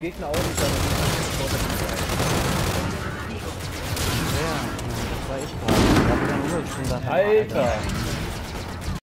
Gegner auch nicht, aber die Ja, das war ich gerade. Ich hab dann nur schon gedacht, Alter!